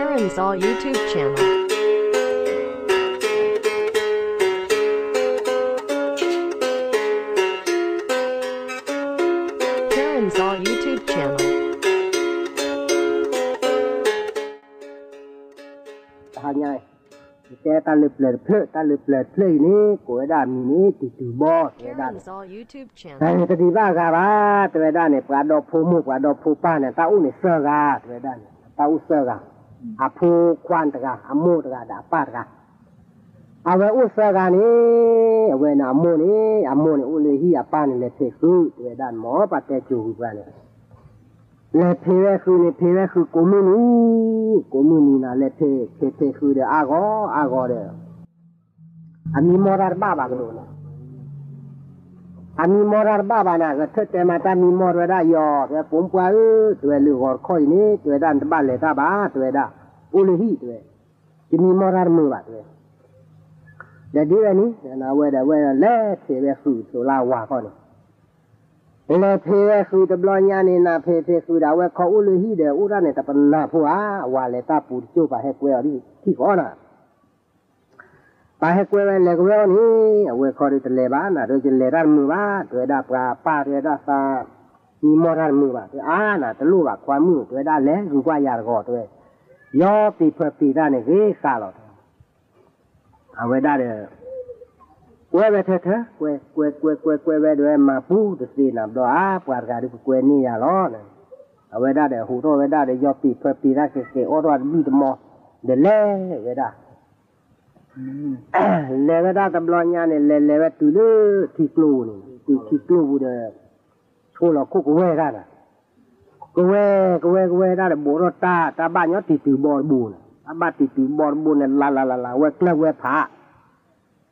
Karen's All YouTube channel. Karen's All YouTube channel. Hanya kita tali player play tali player play ni kue dah mini tadi ni pada pada pupa ni tahu ni ni tahu အဖူခွန်တကအမိုးတကဒါပါတကအဝဲဥစကနီအဝဲနာမိုးနီအမိုးနီဥလေဟီအပန်းလေဖေခုတွေ့ဒန်မောပတဲ့ကျူကလည်းလေဖေရခုလေဖေရခုကိုမူနီကိုမူနီနာလေဖေဖေဖေခုတဲ့အာကောအာကောတဲ့အမီမောရဘာဘာကလို့လား amimora babana ga tete mata mimora da yo ga pompwa e twe lu gor khoi ni twe dan ba le ta ba twe da ulhi twe ti mimora mu ba twe da di ve ni na we da we le te ve su so la wa ko ni le te ve su de blo nya ni na phe phe su da we kho ulhi de ura ne ta pa na phu a wa le ta pu chu ba he kwe ri ti ko na ဟကွဲပဲလေကွဲနီအဝဲခေါ်ရတလေပါနာတို့ကျလေရမှုပါတွေ့တာပါပါရတာသာဒီမောရမှုပါအာနာတလူကခွမ်းမှုတွေ့တာလဲယူကွာရတော့တွေ့ယောပိဖပိတာနဲ့ဟေးခါတော့အဝဲတာတဲ့ကွဲပဲထဲထဲကွဲကွဲကွဲကွဲကွဲပဲတွေမပူးတစီနာတော့အာပွာကရီကွဲနေရတော့အဝဲတာတဲ့ဟိုတော့ဝဲတာတဲ့ယောပိဖပိတာကေကေအော်တော့မိတမောဒလဲဝဲတာเลยว่าตำรวจยาเนี่ยเลยเลยว่าตื้อทิ่กลูนี่ทิ่กลูบูเดอร์ชูเราคู่กูเวกัน้ละกูเว่กูเว่กูเว่ได้ละบุรุษตาตาบ้านยอติดตือบอลบูนตาบ้านติดตือบอลบูนเนี่ยลาลาลาลาเว่เคลื่อเว่ผา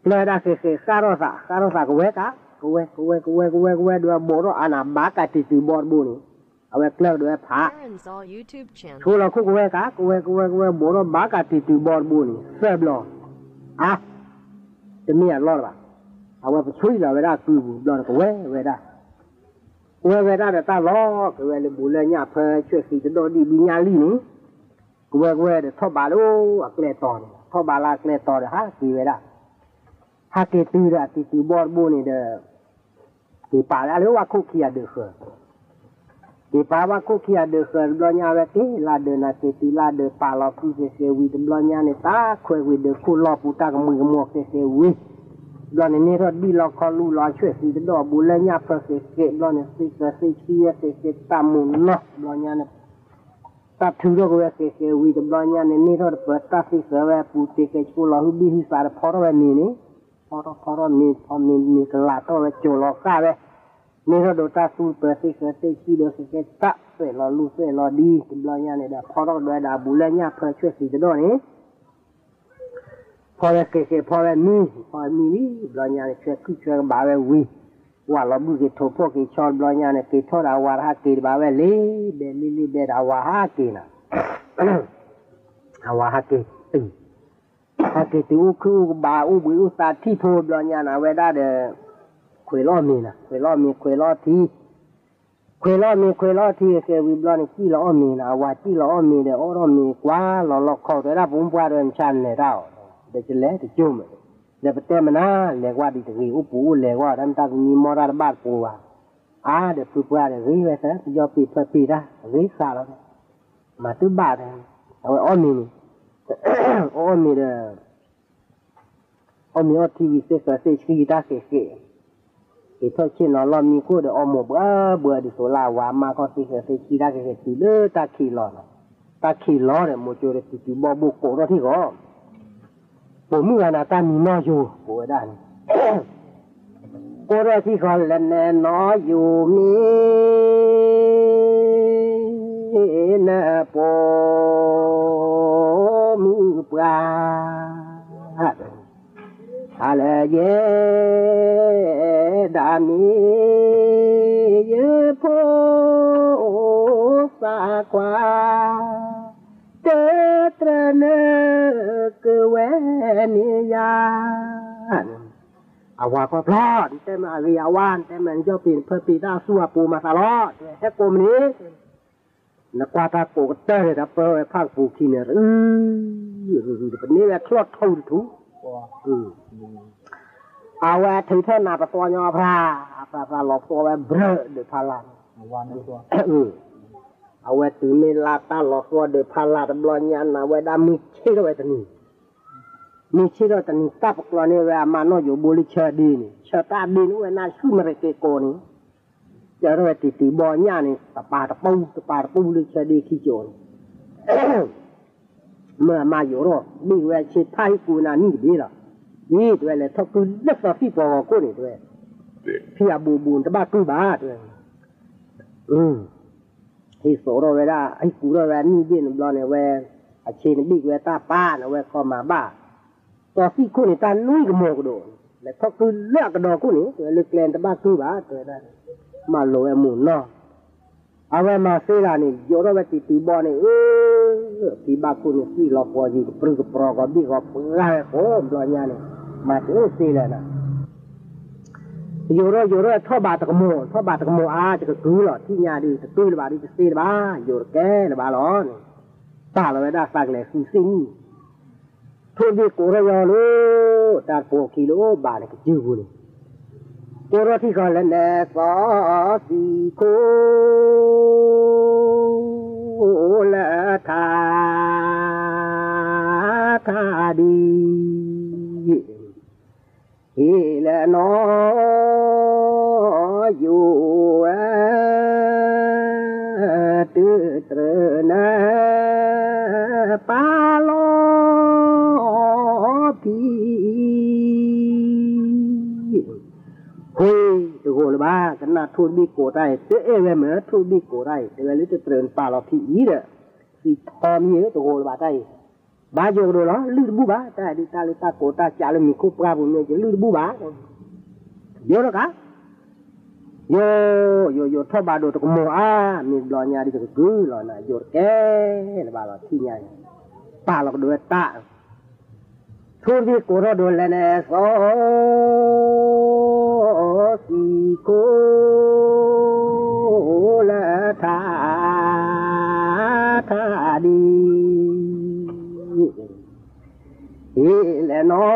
เคลื่อได้เสียเสียคาร์โรซาคาร์โรซากูเว่กะกูเวกูเว่กูเว่กูเว่กูเว่ด้วยบุรุษอันนั้บ้ากันติดตือบอลบูนเอาเว้เคลื่อด้วยผาชูเราคู่กูเว่กะกูเว่กูเว่กูเว่บุรุษบ้ากันติดตือบอลบูนเสียบล้อအာသမီးကလောတာအဝပချွေလာဝရကူဘူးတော့ကဝဲဝဲတာဝဲဝဲတာတာလောကဝဲလေမူလညဖဲချွေစီတော့ဒီညာလီနီကဝဲကဝဲတဲ့ထော့ပါလို့အကလဲတော်တယ်ထော့ပါလားကလဲတော်တယ်ဟာဒီဝဲတာဟာကေတူရတီတူဘောဘူးနေတယ်ဒီပါလာလို့ဝခုခီရတဲ့ဆိုดีภาวะคู่เคียดเดือดบลอนยาเวทีลาเดินาทเตีลาเดปาลอกคือเซวีดบลอนยาเนี่ยตาควยวีเดคู่ลอปูตากมือมวกเซเซวีบลอนเนรอดีลอคอลูลอช่วยสีดอบุลยาเพราะเซเซบลอนเนเิกาซิเคียเซเซตามุนเนาะบลอนยาเนี่ยตาถือโรกเวเซเซวีดบลอนยาเนีเนรอดเปิดตาซิเซเวปูเซเซชูลอฮุบีฮสารพอร์ตเวมีนี่พอร์ตพอรมีพอมีมีกลาโตเวโจลอก้าเวมีเราดูตาสูเปิดสิเกิดเตชีเดือสิเกิดตะเสวยรอลูเสวยรอดีกินรอยาเนี่ยดาพอต้องด้วยดาบุเรญาเพื่อช่วยสีจะด้วยนี่พอแล้วเกิดพอแล้วมีพอมีนี่รอยาเนี่ยช่วยคือช่วยบาเววีว่าเราบุกิโทพวกกิชอนรอยาเนี่ยกิทอดาวาระกิบาเวลีเบลิลีเบดาวาฮะกินะอาวาฮะกิตึงฮะกิตูคืออุบาอุบุอุตาที่โทรรอยานาเวดาเดอควยล่อมีนะควยล่อมีควยล่อทีควยล่อมีควยล่อทีเกวิบล้อนขี่ล่อมีนะว่าที่ล่อมีเดี๋ยวล้อมีกว่าเราเราเข้าแต่ละผมว่าเรื่องชันเลยเราเดี๋ยวจะเละจะจุ่มเดี๋ยวไปเต้มนะเรียกว่าดีถึงอุปูเรียกว่าท่านตามีมรดกบ้านปู่อ่ะอาเดี๋ยวปู่ปู่เดี๋ยวรีไว้ซะยอปีเพื่อปีนะรีขาดแมาตื้อบาทเอาไว้อ้อมีอ้อมีเด้ออ้อมีอ้อทีวีเสียเสียชีวิตได้เกเอเท่าเช่นนอรอมีคู่เดี๋ยวอมบเออเบื่อดิโซลาวามาก็สิเหตุขี้ได้เหตุขี้เลื่ตาขี้ล้อนตาขี้ล้อเนี่ยโมจูเรติจูบอบุกโกรที่ก่อผมเมื่อนาตามีน้อยอยู่ปวดด้านโกรที่ก่อนแล้วแน่นอยอยู่มีเนปโอมีปลาอะไรเย่ดามีอผโ้สากวาเจตระเนกเวนิยานอาวาก็พลอดแต่มาวิยาวานแต่มันย่อปีนเพื่อปีด้าสัวปูมาตลอดแค่กลมนี้นักว่าตาโกเตอร์ดับเืิอพังปูขีเนอร์อือเป็นนี้แหละคลอดเท่าทุกอือเอาแหวถือเท่านาประตัวยอพระพระพระหลอกตัวแววเบรดเดพาลาวันตัวเอออาแหวถือเมลาตาหลอกตัวเดือพาลาตะบลยานนาแหวดามิชิโรตันีมิชิโรตันีกัปกรัวนี่แวมาโนอยู่บุริเชดีนี่เชตาดีนู้แหวนาชื่อมริเกโกนี่จะรู้แวติติบอยานี่ตะปาตะปูตะปาตะปูบุริเชดีขี้โจรเมื่อมาอยู่รอดมิแวชิดไทยกูนานี่ดีหรอนี่ด้วยเลยทอกุเล็กต่อที่ปอกูนี่ด้วยที่อาบูบูนตะบ้ากูบ้าด้วยอืมที่โสเราเวลาไอ้กูเราเวลานี่เบี้ยนบลอเนี่ยเวอาชีนบิ๊กเวตาป้านะเวก็มาบ้าต่อที่กูนี่ตาลุยกับโมกโดนแล้วทอกุเล็กกระดอกูนี่ตัวเล็กแลนตะบ้ากูบ้าตัวนั้นมาโลเอมูนเนาะအဝဲမဆေးလာနေရောရဝတိတီဘောနေအေးဒီဘကုနေစီလောပေါ်ကြီးပြကပရောကဒီကပငါဟောဘလညာနေมาถึงสี่แลยนะอยู่รอยู่รอท่อบาตะกมท่อบาตะกมอาจะก็คือหรอที่ยาดีจะตุ้หรือบาดีจะซีหรือบาอยู่แก่หรือบาหลอนตาเราไม่ได้สักแหลยสิ่งสิ่งทุนดีกูเรียนู้ตาปูกีโลบาเลยก็จืดเลยตัรถที่ก่อนแล้ว่สอสีคู่และทาทาดี nó dù tư trơ na pa lo pi hôi từ hồ là ba cái là thu bi cổ tay tớ em về nữa thu bi cổ tay tớ lấy tớ trơn pa lo pi ý đó thì thom nhớ từ hồ là ba tay ba giờ rồi đó lưu bu ba ta đi ta lấy ta cổ ta trả lời mình không qua vùng này chỉ lưu bu ba yoro ka yo yo yo to ba do to mo a mi lo nya di to gu lo na yo ke le ba lo ti nya pa lo do ta thur di ko ro do le ne so si ko la ta ta di ile no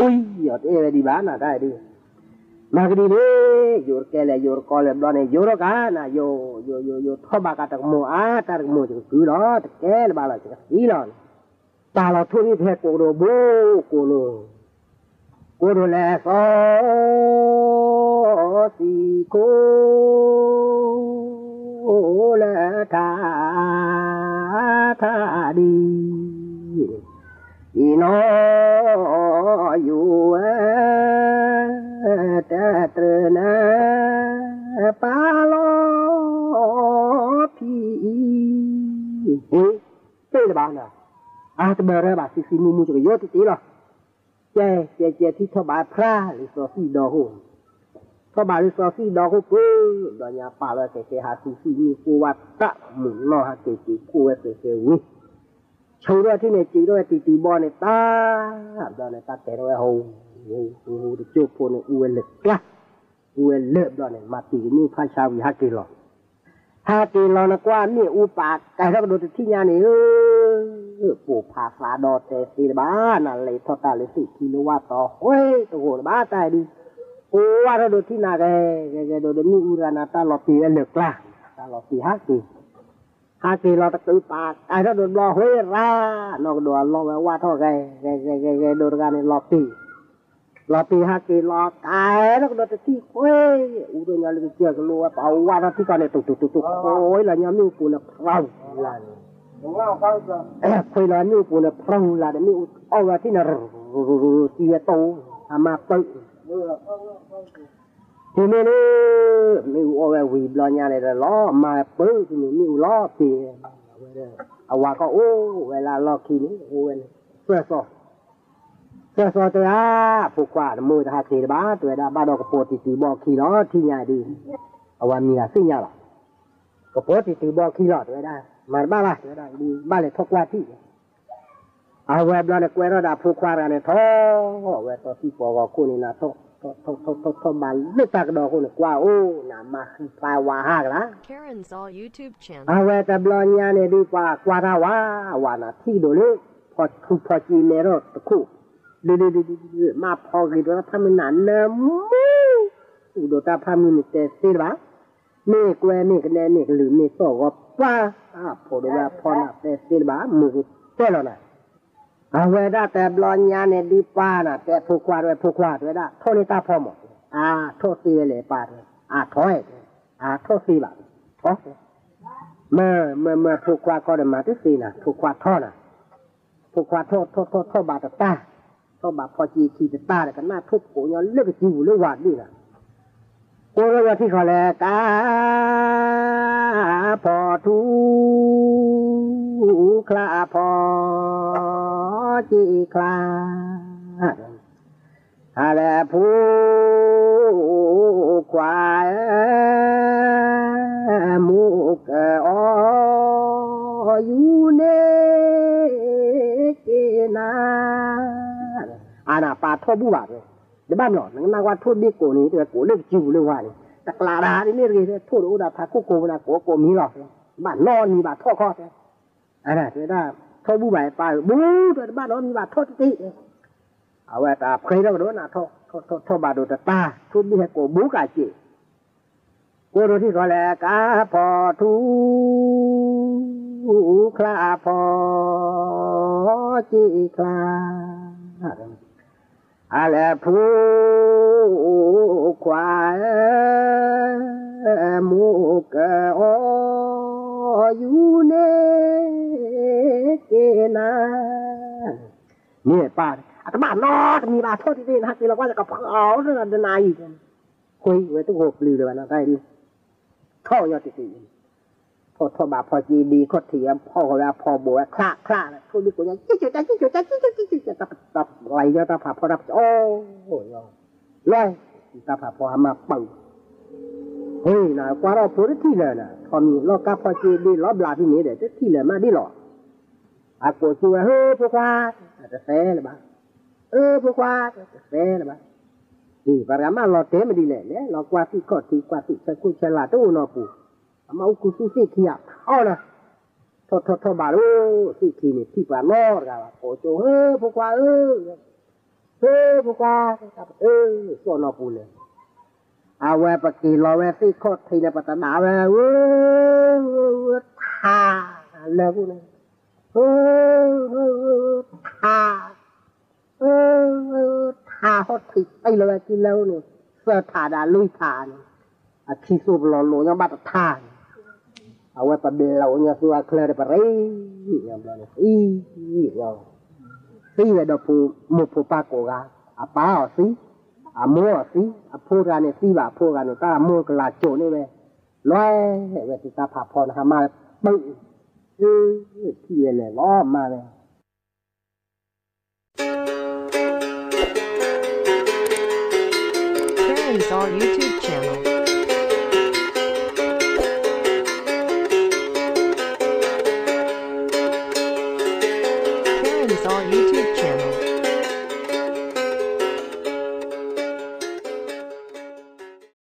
kuiyot ewe di mana tadi Magdi ne jor kele jor kole blone jor ka na yo yo yo yo thoba ka tak mo a tar mo ju ku lo kele bala chu ilon ta là thu ni the cô đồ bố cô lo cô đồ le so si cô la ta ta đi nói. ออยู่แต่เตรนะปาลอพี่เฮ้ยเป็นอะไรบ้างเหรออาจจะเบอร์บาสิสิมูมูจะเยอะที่ตีหรอเจเจเจที่ทบาพระหรือสอสีดอหุ่นูทบาหรือสอสีดอหุ่นกูดอนยาปาลอเจ๊เจ๊หาสิสิมูกูวัดตะหมุนนอฮะเจ๊กูเอเจ๊เจ๊วิชูด้วยที่เนจีด้วยตีตีบอลในตาดอนในตาแต่ด้วยหูหูหูหูจูบพูนอุเหลึกกล้าอุเอลอบดอนในมาตีนี่พระชาวิฮักกิลอฮากกโลนักว่านี่อุปากกายรับดูที่ยานี่เออปู่ผาฟ้าดอเตสีบ้านอะไรทอตาลิสิที่รู้ว่าต่อเฮ้ยตัวหับ้าตายดิโอ้ว่าเราดูที่นาแกแกแกดูดูนี่อุรานาตาหลอดตีเหลึกกล้าตาหลอดตีฮากก ha chỉ lo tự ta ai đó đồn lo huế ra nó đồ lo về qua thôi cái cái cái cái cái đồ cái này lo tì lo tì ha chỉ lo cái nó nó tự tì huế u đồ nhà lưng chưa cái lúa tàu qua nó tì con này tụt tụt tụt tụt ôi là nhà mình phụ nó phong là quay là như phụ nó phong là để mình ôi là thì nó tia tàu mà tự ทีนี้นี่มีอววีบลอยาเลยล้อมาปื้อทีนี้มีล้อตีเอาว่าก็โอ้เวลาล้อขีนี้โอ้เเสื้อซอเสื้อซอตัวอาผูกขว่ามือทาเทบ้าตัวดาบ้าดอกกระโปติตีบอกขี้ล้อที่ใหญ่ดีเอาว่ามีอะไรสิ่งใหญ่หรอกระโปติตีบอกขี้ล้อตัวได้มาบ้าละตัวดาดีบ้าเลยทกว่าที่เอาเว็บเราเนี่ยกวเราดาผูกควาเราเนี่ยท้อเว็บตัวที่ปอกกูนี่นะท้อ Karen saw YouTube channel. อาเว้แตบลอญญาเนี่ยดีกว่ากว่าราวาวานาที่โดเลพอคือพอจีเนรตะคู่ดิดิดิมาพอกีดว่าถ้ามันหนันเนมูอุดตาพามีเตสิบะเมกแวเมกแนเมนหรือเมโซก็ป้าอ่าโพดว่าพอนาเตสิบะมือเตลอนาอาเวด้าแต่บอลยาเนี่ยดีป้านะแต่ผูกวาดไว้ผูกวาดเวด้าโทษนี่ตาพอหมดอาโทษซีเลยป้าเลยอ่าถอยอาโทษซีแบบโอ้เมื่อเมื่อเมื่อผูกวาดก็เดิมาที่สีน่ะผูกวาดท่อน่ะผูกวาดโทษโทษโทษโทษบาดตาโทษบาดพอจีขีตาเลยกันหน้าทุบหัวเนี่ยเลือกจิ๋วเลือดหวานี่น่ะโอ้ยว่าที่ขอแลกาพอทุกคลาพอจีคลาอะไรผู้ควายมุกออยู่เนกินาอาณาปาทบุบาเลยบ้านหลอดนางว่าโทษเบี้โกนี้แต่โกเรื่องจิวเรื่องว่านี่แต่กลาดาที่ไม่รียุโทษอุดาภาโกโกนาโกโกมีหลอกบ้านนอนมีบาดท่อคออันนั้นะได้โทษบู้ใบไปบู้ตัวบ้านนอนมีบาทโทษติเอาไว้ตาเคยเราโดนนะอท่อท่อทอบาดโดนตาโทษเบี้โกบู้กาจีกูรู้ที่ก็แล้วกาพอทูคลาพอจีคลาอา ع ผู้ควายม ك กออยู่เนเกนนาี่ป้าอาตมานอกมีบาโทษที่นี่นะที่เราว่าจะกับเขาเรื่องดนายคุยไว้ตุ้งหกลือเลยวันนั้นได้ดิท่อยอดติดติพอทบาพอจีดีก็เถียมพ่อเวลาพอบัวคลาคลาพูดดีกว่าอ้่างจิ้งจุดจิ้งจุดจิ้งจุดจิ้งจุดตับตับไหลจะตับผาพอรับโอ้โห้ลยตับผ่าพอมาปังเฮ้ยนะกว่าเราพูดที่เลยนะพอมีเรากับพอจีดีรอบลาที่นี้เดี๋ยวที่เลยมาดิหรออากูช่วเฮ้ยพวกว่าอาจจะแซ่หรือ้ปล่เออพวกว่าอาจจะแซ่หรือเปล่าดีปรามาเราเต็มดีเลยเนี่ยเรากว่าที่ก็ที่กว่าที่จะคุยฉลาดตู้นอปูเอามาคุ้มซีขเ้ี่ะเอานะทอดทอดทอดบาร์โอ้ซีขี้เนี่ยที่ปลาลอดกันว่าโอโจเฮ้พวกว่าเออเฮ้พวกว่าเออส่วนอปูเลยอาแวปกีรอแวซีโคตรทีในปัตนาแวเวเวทาแล้วกูเนี่ยเฮ้เวทาเฮ้เวทาโคตรทีไปเลยกินแล้วเนี่ยเสื้อทาดาลุยทาเนี่ยอาชีสูบหลอหลวงยังบัดรทา่ย awak pabelaunya sua klere parei ya blane i ya si le dopu mo po pa ko ga apa o si amo o si apo ga ne si ba apo ga ne ta mo ka la cho ni be loe we ti ta pha phon ha ma bang i ti le lo ma be สอน YouTube Channel